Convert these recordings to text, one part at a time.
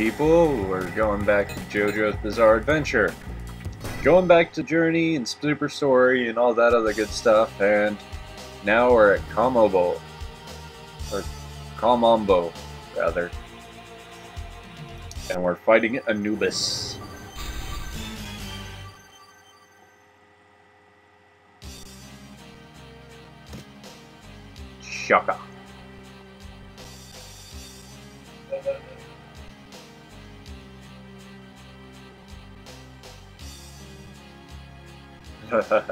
people, we're going back to JoJo's Bizarre Adventure. Going back to Journey and Super Story and all that other good stuff, and now we're at Kamobo. Or Kamombo, rather. And we're fighting Anubis. Shaka. Ah.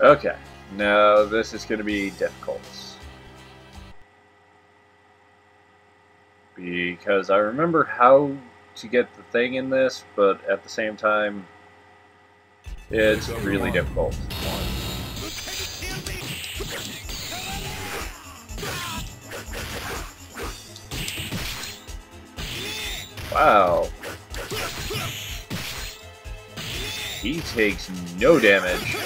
okay, now this is going to be difficult. Because I remember how to get the thing in this, but at the same time, it's really difficult. Wow. He takes no damage.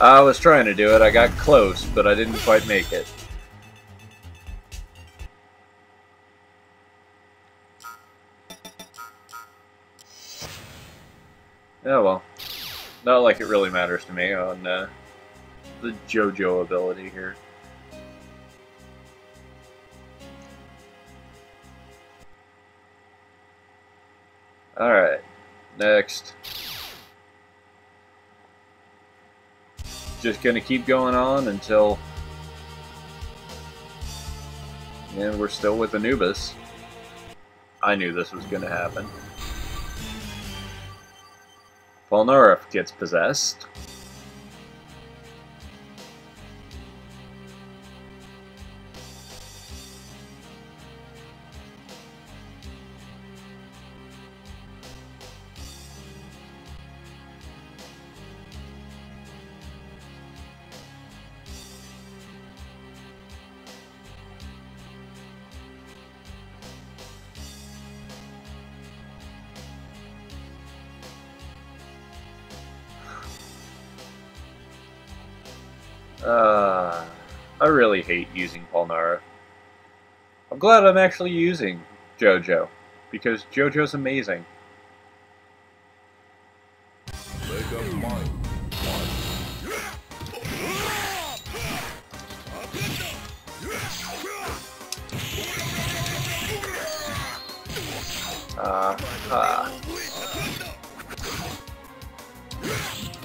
I was trying to do it. I got close, but I didn't quite make it. Oh well. Not like it really matters to me on uh, the JoJo ability here. Alright, next. Just going to keep going on until... And we're still with Anubis. I knew this was going to happen. Polnareff gets possessed. Uh, I really hate using Polnareff. I'm glad I'm actually using JoJo, because JoJo's amazing. Uh, uh.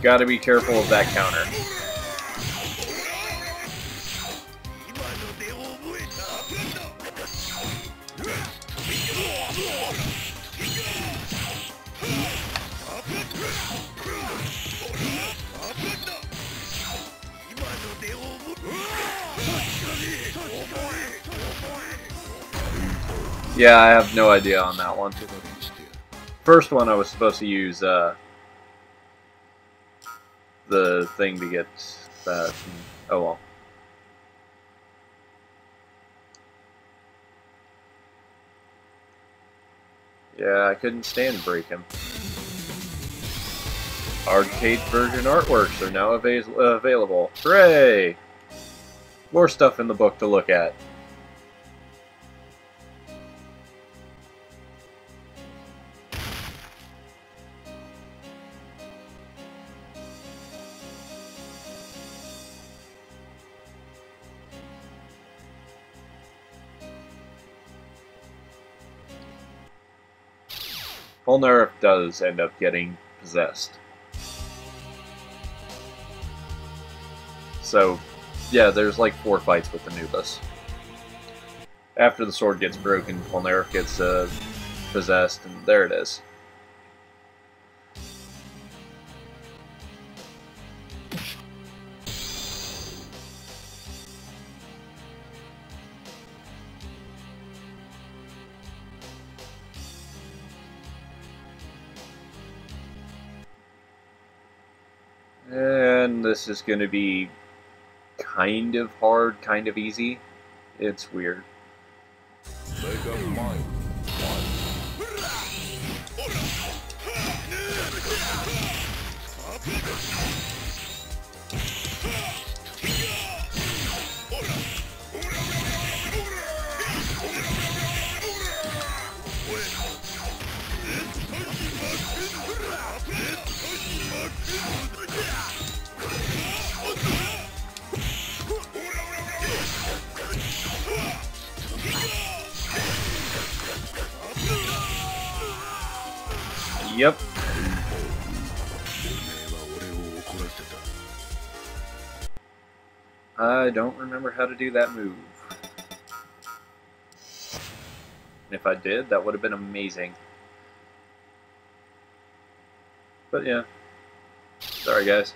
Gotta be careful of that counter. Yeah, I have no idea on that one. First one, I was supposed to use uh, the thing to get that. Oh well. Yeah, I couldn't stand break him. Arcade version artworks are now av available. Hooray! More stuff in the book to look at. Mjolnir does end up getting possessed. So, yeah, there's like four fights with Anubis. After the sword gets broken, Polnareff gets uh, possessed, and there it is. This is going to be kind of hard, kind of easy. It's weird. Yep. I don't remember how to do that move. If I did, that would have been amazing. But yeah. Sorry, guys.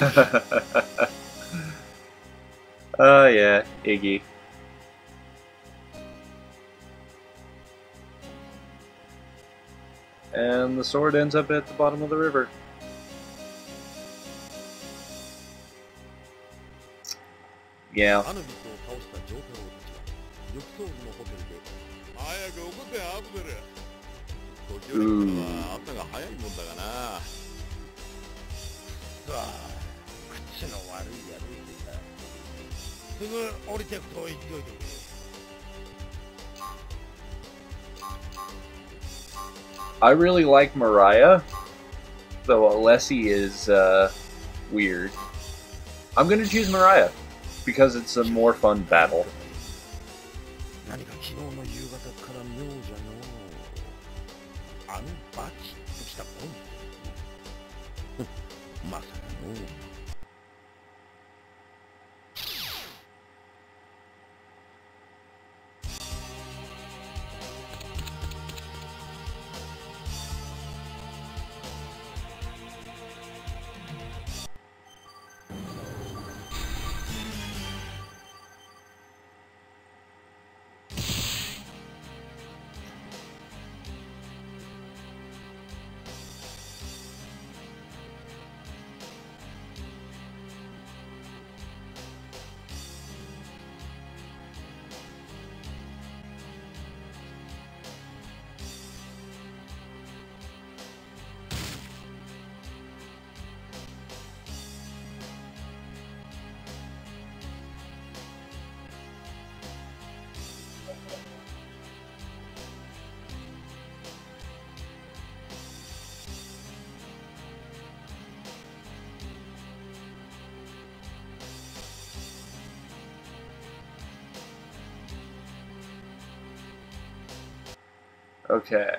oh yeah, Iggy. And the sword ends up at the bottom of the river. Yeah. ア ヌビスを倒したジョータロウたちは緑装具のホテルで早く起こせアブデル時折来るのは朝が早いもんだがなさあ口の悪い野郎でさすぐ降りてくと言っておいてくれ I really like Mariah, though Alessi is uh, weird. I'm gonna choose Mariah because it's a more fun battle. Okay.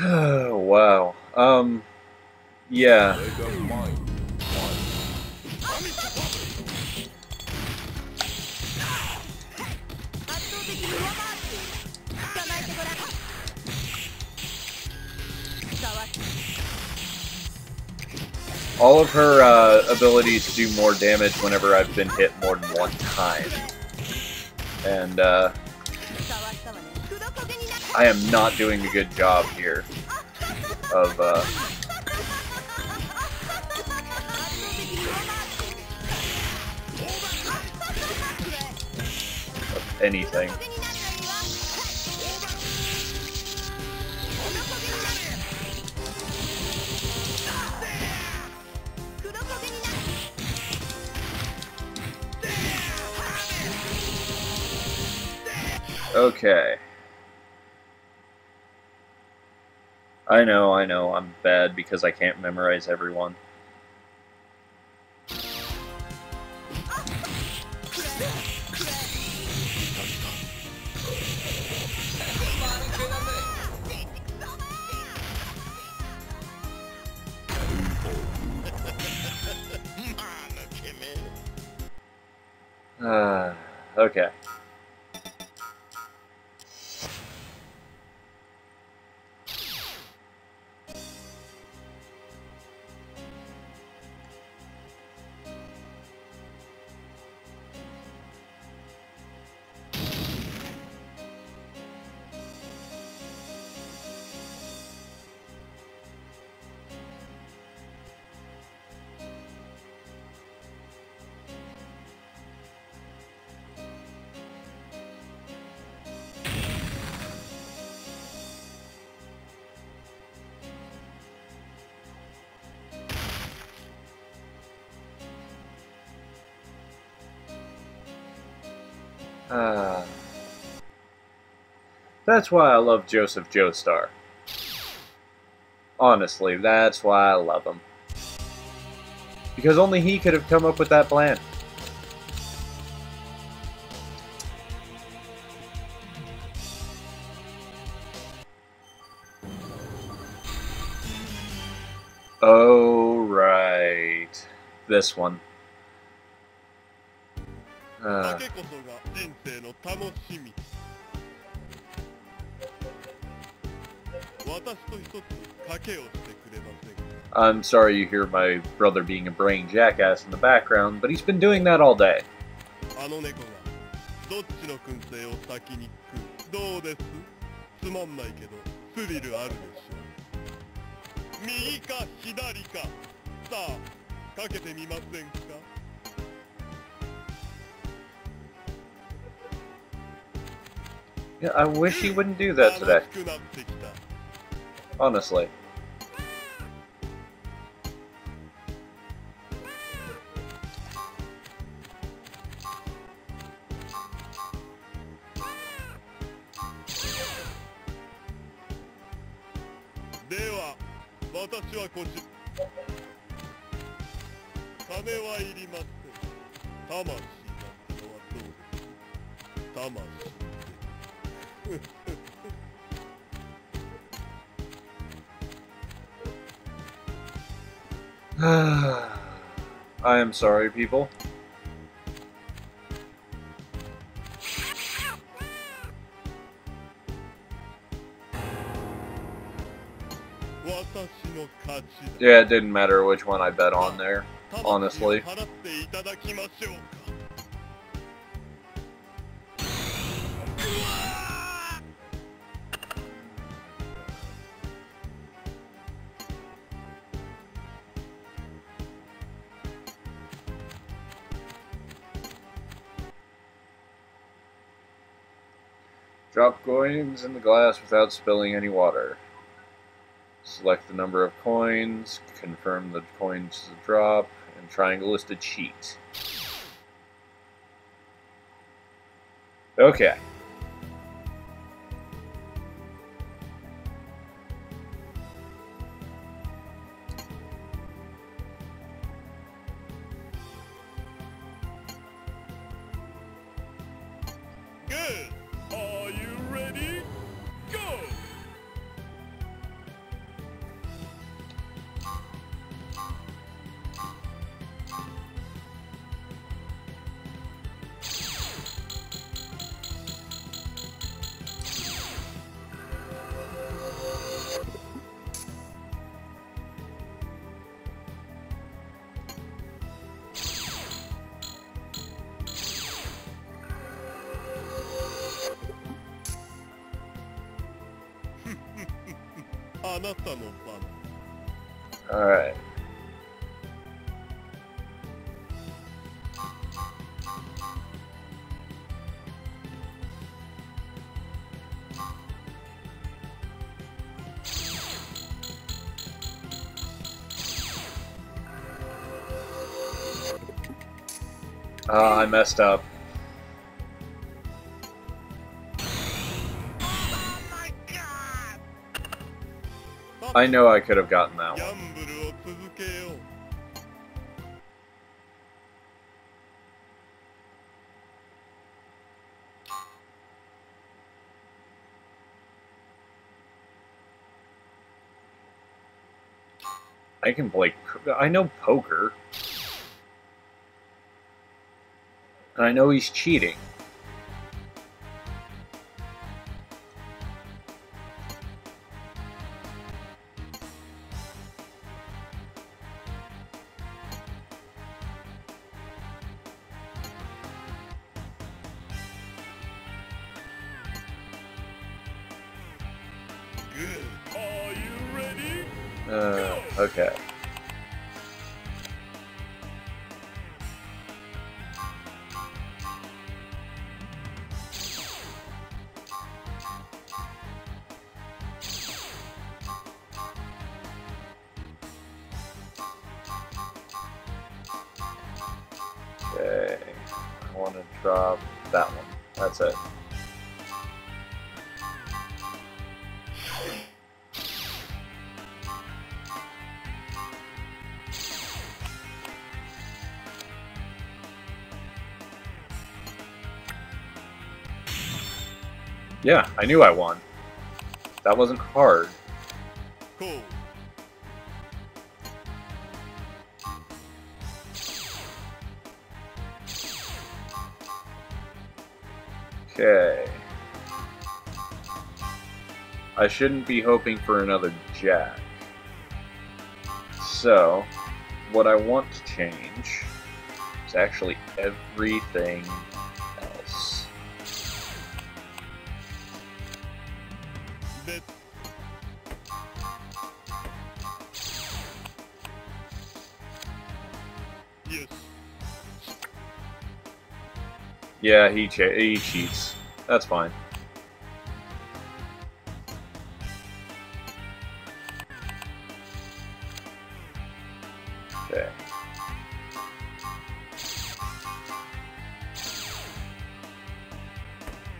wow. Um, yeah. All of her uh, abilities do more damage whenever I've been hit more than one time and uh, I am not doing a good job here of uh, of anything. Okay. I know, I know, I'm bad because I can't memorize everyone. Okay. Uh, that's why I love Joseph Joestar. Honestly, that's why I love him. Because only he could have come up with that plan. Oh, right. This one. Uh, 酒こそが人生の楽しみ私と一つ賭けをしてくれませんか I'm sorry you hear my brother being a brain jackass in the background, but he's been doing that all day. あの猫がどっちの燻製を先に食うどうですつまんないけどスリルあるでしょ右か左かさあかけてみませんか Yeah, I wish he wouldn't do that today. Honestly. I'm sorry, people. Yeah, it didn't matter which one I bet on there, honestly. Drop coins in the glass without spilling any water. Select the number of coins, confirm the coins to drop, and triangle is to cheat. Okay. なたの番 Alright. Ah, I messed up. I know I could have gotten that one. I can play. I know poker. And I know he's cheating. Okay. I want to drop that one. That's it. Yeah, I knew I won. That wasn't hard. こ Okay. I shouldn't be hoping for another jack. So, what I want to change is actually everything Yeah, he che- he cheats. That's fine. Okay.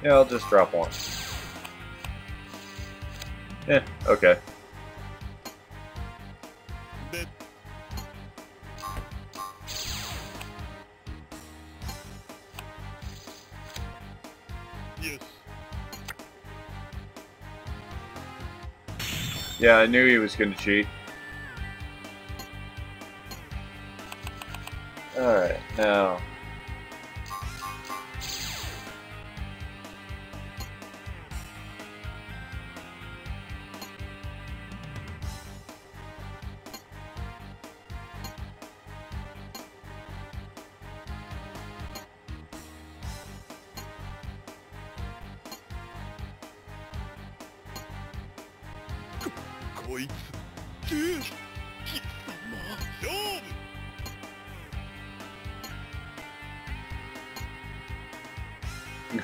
Yeah, I'll just drop one. Yeah, okay. Yeah, I knew he was gonna cheat. Alright, now. "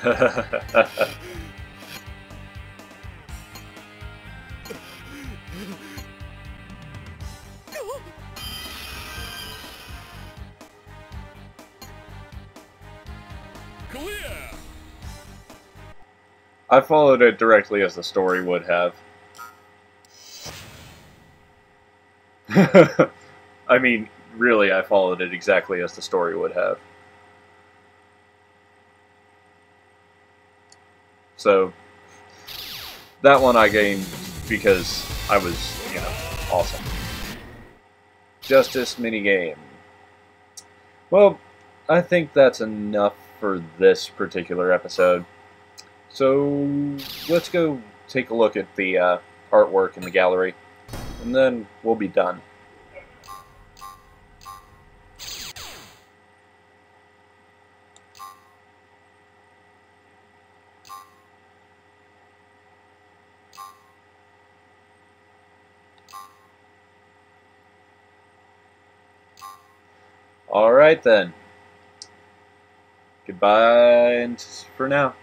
I followed it directly as the story would have. I mean, really, I followed it exactly as the story would have. So, that one I gained because I was, you know, awesome. Justice minigame. Well, I think that's enough for this particular episode. So let's go take a look at the uh, artwork in the gallery, and then we'll be done. All right then. Goodbye for now.